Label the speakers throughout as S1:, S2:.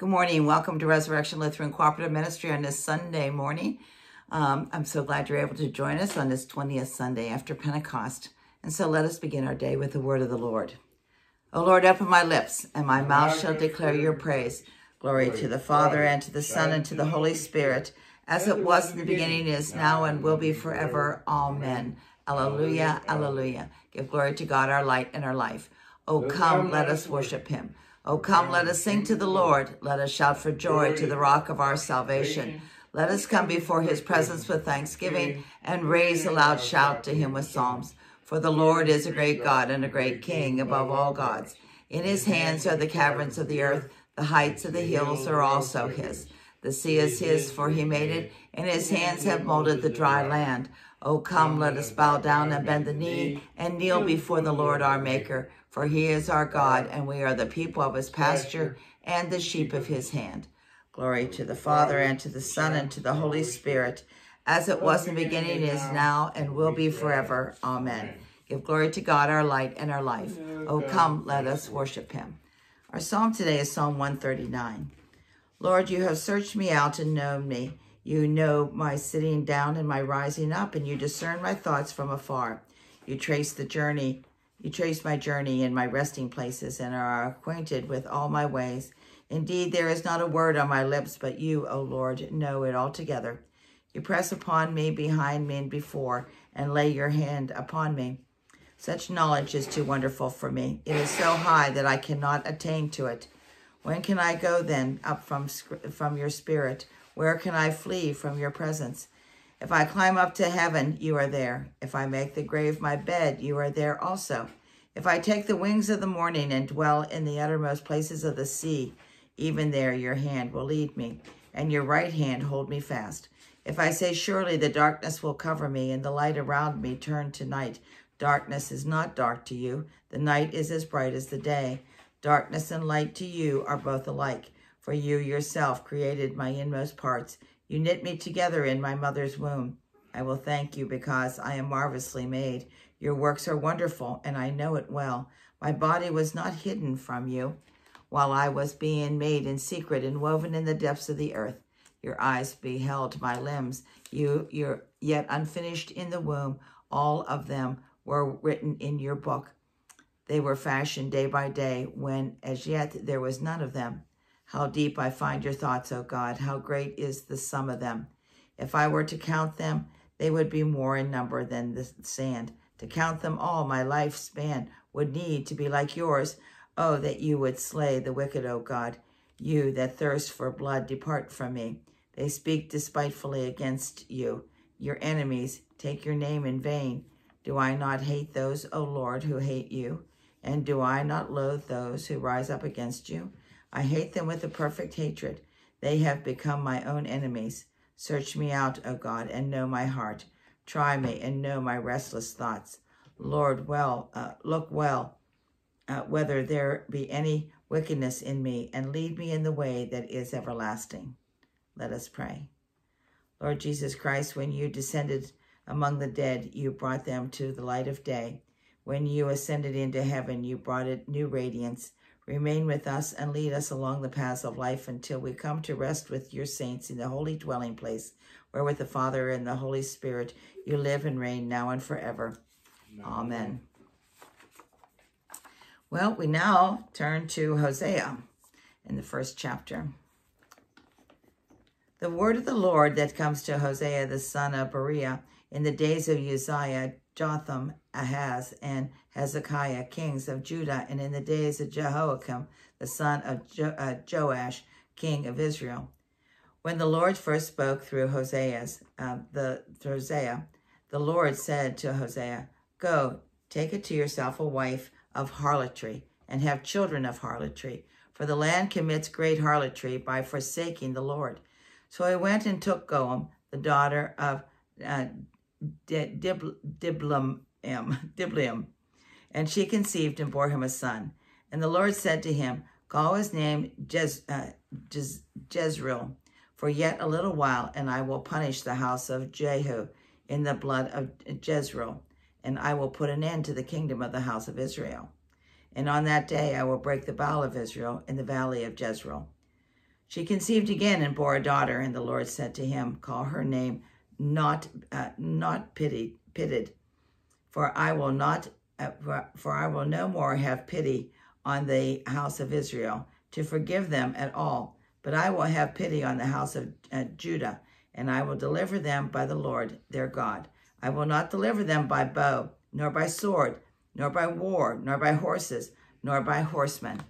S1: Good morning. Welcome to Resurrection Lutheran Cooperative Ministry on this Sunday morning. Um, I'm so glad you're able to join us on this 20th Sunday after Pentecost. And so let us begin our day with the word of the Lord. O Lord, open my lips, and my mouth shall declare your praise. Glory to the Father, and to the Son, and to the Holy Spirit, as it was in the beginning, is now, and will be forever. Amen. Alleluia, alleluia. Give glory to God, our light and our life. O come, let us worship him. O come, let us sing to the Lord. Let us shout for joy to the rock of our salvation. Let us come before his presence with thanksgiving and raise a loud shout to him with psalms. For the Lord is a great God and a great King above all gods. In his hands are the caverns of the earth. The heights of the hills are also his. The sea is his, for he made it, and his hands have molded the dry land. O come, let us bow down and bend the knee and kneel before the Lord our Maker for he is our God, and we are the people of his pasture and the sheep of his hand. Glory to the Father, and to the Son, and to the Holy Spirit, as it was in the beginning, is now, and will be forever. Amen. Give glory to God, our light and our life. Oh, come, let us worship him. Our psalm today is Psalm 139. Lord, you have searched me out and known me. You know my sitting down and my rising up, and you discern my thoughts from afar. You trace the journey you trace my journey and my resting places and are acquainted with all my ways. Indeed, there is not a word on my lips, but you, O Lord, know it altogether. You press upon me, behind me, and before, and lay your hand upon me. Such knowledge is too wonderful for me. It is so high that I cannot attain to it. When can I go then up from, from your spirit? Where can I flee from your presence? If I climb up to heaven, you are there. If I make the grave my bed, you are there also. If I take the wings of the morning and dwell in the uttermost places of the sea, even there your hand will lead me, and your right hand hold me fast. If I say, surely the darkness will cover me, and the light around me turn to night, darkness is not dark to you. The night is as bright as the day. Darkness and light to you are both alike, for you yourself created my inmost parts. You knit me together in my mother's womb. I will thank you because I am marvelously made. Your works are wonderful, and I know it well. My body was not hidden from you while I was being made in secret and woven in the depths of the earth. Your eyes beheld my limbs. You, you're yet unfinished in the womb. All of them were written in your book. They were fashioned day by day when as yet there was none of them. How deep I find your thoughts, O God. How great is the sum of them. If I were to count them, they would be more in number than the sand. To count them all, my lifespan would need to be like yours. Oh, that you would slay the wicked, O God. You that thirst for blood, depart from me. They speak despitefully against you. Your enemies take your name in vain. Do I not hate those, O Lord, who hate you? And do I not loathe those who rise up against you? I hate them with a perfect hatred. They have become my own enemies. Search me out, O God, and know my heart. Try me and know my restless thoughts. Lord, well, uh, look well, uh, whether there be any wickedness in me, and lead me in the way that is everlasting. Let us pray. Lord Jesus Christ, when you descended among the dead, you brought them to the light of day. When you ascended into heaven, you brought it new radiance Remain with us and lead us along the paths of life until we come to rest with your saints in the holy dwelling place, where with the Father and the Holy Spirit you live and reign now and forever. Amen. Well, we now turn to Hosea in the first chapter. The word of the Lord that comes to Hosea the son of Berechiah in the days of Uzziah, Jotham, Ahaz, and Hezekiah, kings of Judah, and in the days of Jehoiakim, the son of jo uh, Joash, king of Israel. When the Lord first spoke through Hosea's, uh, the Hosea, the Lord said to Hosea, Go, take it to yourself a wife of harlotry, and have children of harlotry, for the land commits great harlotry by forsaking the Lord. So he went and took Goam, the daughter of uh, Diblaim, and she conceived and bore him a son. And the Lord said to him, Call his name Jez, uh, Jez, Jezreel, for yet a little while, and I will punish the house of Jehu in the blood of Jezreel, and I will put an end to the kingdom of the house of Israel. And on that day I will break the bow of Israel in the valley of Jezreel. She conceived again and bore a daughter, and the Lord said to him, Call her name not uh, not pitied, pitted, for I will not uh, for I will no more have pity on the house of Israel to forgive them at all, but I will have pity on the house of uh, Judah, and I will deliver them by the Lord their God. I will not deliver them by bow, nor by sword, nor by war, nor by horses, nor by horsemen.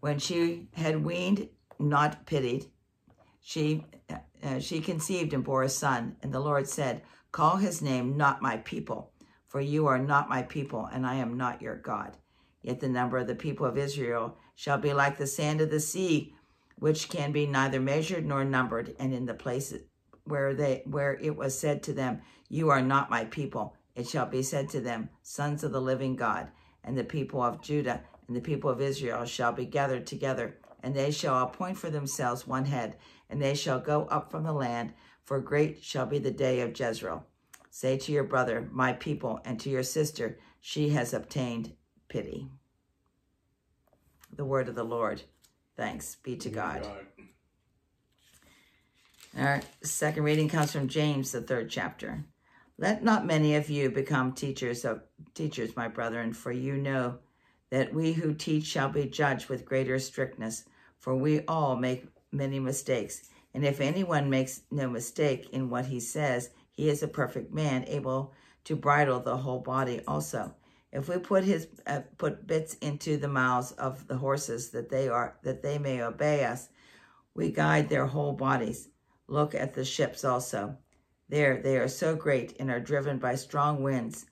S1: When she had weaned not pitied. She, uh, she conceived and bore a son, and the Lord said, Call his name not my people, for you are not my people, and I am not your God. Yet the number of the people of Israel shall be like the sand of the sea, which can be neither measured nor numbered. And in the places where they where it was said to them, You are not my people, it shall be said to them, Sons of the living God. And the people of Judah and the people of Israel shall be gathered together and they shall appoint for themselves one head, and they shall go up from the land, for great shall be the day of Jezreel. Say to your brother, my people, and to your sister, she has obtained pity. The word of the Lord. Thanks be to God. God. Our second reading comes from James, the third chapter. Let not many of you become teachers of teachers, my brethren, for you know that we who teach shall be judged with greater strictness, for we all make many mistakes. And if anyone makes no mistake in what he says, he is a perfect man, able to bridle the whole body also. If we put his uh, put bits into the mouths of the horses that they are that they may obey us, we guide their whole bodies. Look at the ships also. There they are so great and are driven by strong winds.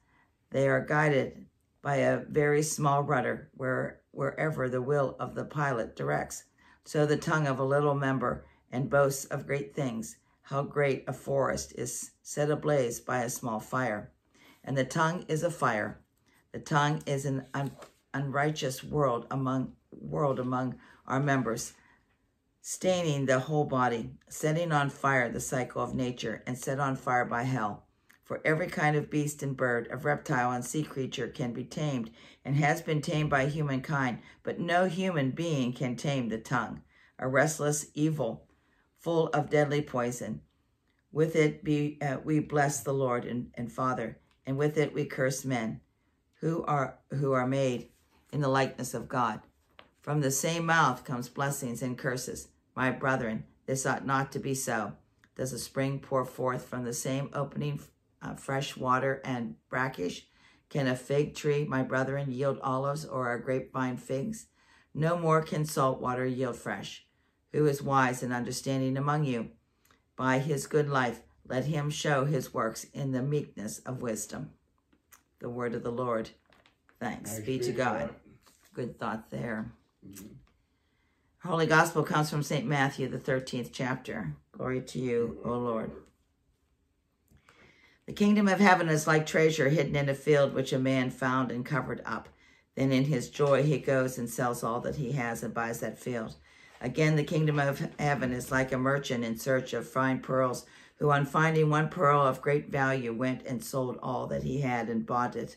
S1: They are guided by a very small rudder where, wherever the will of the pilot directs. So the tongue of a little member and boasts of great things. How great a forest is set ablaze by a small fire. And the tongue is a fire. The tongue is an un unrighteous world among world among our members, staining the whole body, setting on fire the cycle of nature, and set on fire by hell. For every kind of beast and bird, of reptile and sea creature can be tamed and has been tamed by humankind, but no human being can tame the tongue, a restless evil, full of deadly poison. With it be, uh, we bless the Lord and, and Father, and with it we curse men who are, who are made in the likeness of God. From the same mouth comes blessings and curses. My brethren, this ought not to be so. Does a spring pour forth from the same opening uh, fresh water and brackish? Can a fig tree, my brethren, yield olives or a grapevine figs? No more can salt water yield fresh. Who is wise and understanding among you? By his good life, let him show his works in the meekness of wisdom. The word of the Lord. Thanks be to God. Good thought there. Mm -hmm. Holy Gospel comes from St. Matthew, the 13th chapter. Glory to you, O Lord. The kingdom of heaven is like treasure hidden in a field which a man found and covered up. Then in his joy he goes and sells all that he has and buys that field. Again, the kingdom of heaven is like a merchant in search of fine pearls, who on finding one pearl of great value went and sold all that he had and bought it.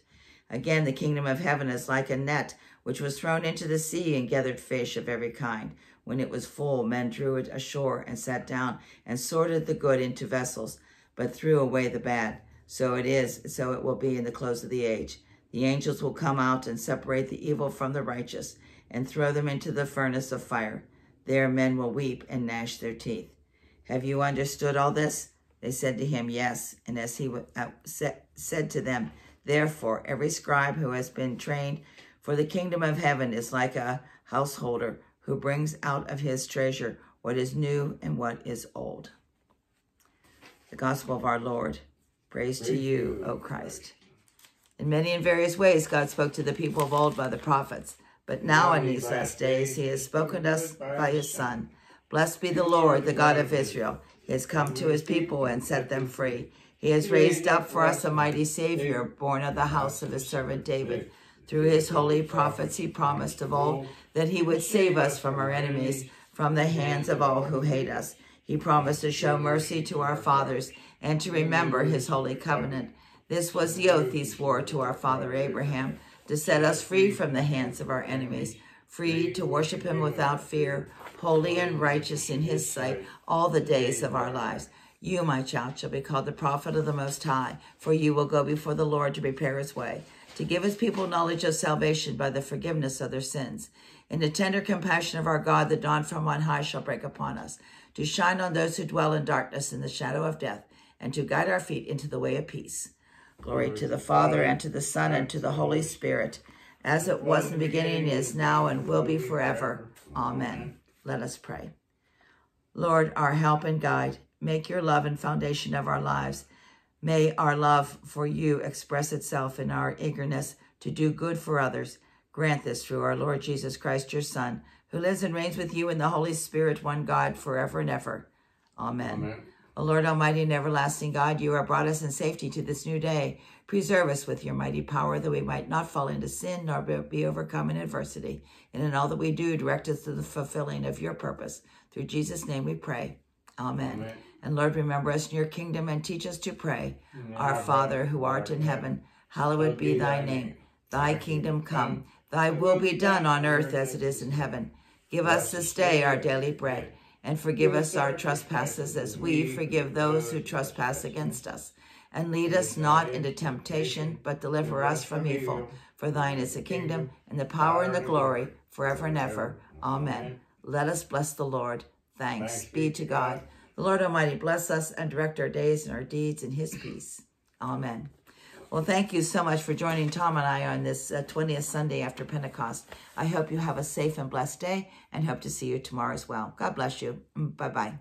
S1: Again, the kingdom of heaven is like a net which was thrown into the sea and gathered fish of every kind. When it was full, men drew it ashore and sat down and sorted the good into vessels but threw away the bad. So it is, so it will be in the close of the age. The angels will come out and separate the evil from the righteous and throw them into the furnace of fire. There men will weep and gnash their teeth. Have you understood all this? They said to him, Yes. And as he uh, said to them, Therefore, every scribe who has been trained for the kingdom of heaven is like a householder who brings out of his treasure what is new and what is old the gospel of our Lord. Praise, Praise to you, O Christ. In many and various ways, God spoke to the people of old by the prophets. But now in these last days, he has spoken to us by his Son. Blessed be the Lord, the God of Israel. He has come to his people and set them free. He has raised up for us a mighty Savior, born of the house of his servant David. Through his holy prophets, he promised of old that he would save us from our enemies, from the hands of all who hate us he promised to show mercy to our fathers and to remember his holy covenant. This was the oath he swore to our father Abraham, to set us free from the hands of our enemies, free to worship him without fear, holy and righteous in his sight all the days of our lives. You, my child, shall be called the prophet of the Most High, for you will go before the Lord to prepare his way, to give his people knowledge of salvation by the forgiveness of their sins. In the tender compassion of our God, the dawn from on high shall break upon us, to shine on those who dwell in darkness in the shadow of death, and to guide our feet into the way of peace. Glory to the Father, and to the Son, and to the Holy Spirit, as it was in the beginning, is now, and will be forever. Amen. Let us pray. Lord, our help and guide, make your love and foundation of our lives. May our love for you express itself in our eagerness to do good for others. Grant this through our Lord Jesus Christ, your Son, who lives and reigns with you in the Holy Spirit, one God, forever and ever. Amen. Amen. O Lord Almighty and everlasting God, you have brought us in safety to this new day. Preserve us with your mighty power that we might not fall into sin nor be overcome in adversity. And in all that we do, direct us to the fulfilling of your purpose. Through Jesus' name we pray. Amen. Amen. And Lord, remember us in your kingdom and teach us to pray. Amen. Our Father, who art in heaven, hallowed be thy name. Thy kingdom come. Thy will be done on earth as it is in heaven. Give us this day our daily bread and forgive us our trespasses as we forgive those who trespass against us. And lead us not into temptation, but deliver us from evil. For thine is the kingdom, and the power, and the glory, forever and ever. Amen. Let us bless the Lord. Thanks be to God. The Lord Almighty bless us and direct our days and our deeds in his peace. Amen. Well, thank you so much for joining Tom and I on this uh, 20th Sunday after Pentecost. I hope you have a safe and blessed day and hope to see you tomorrow as well. God bless you. Mm, bye-bye.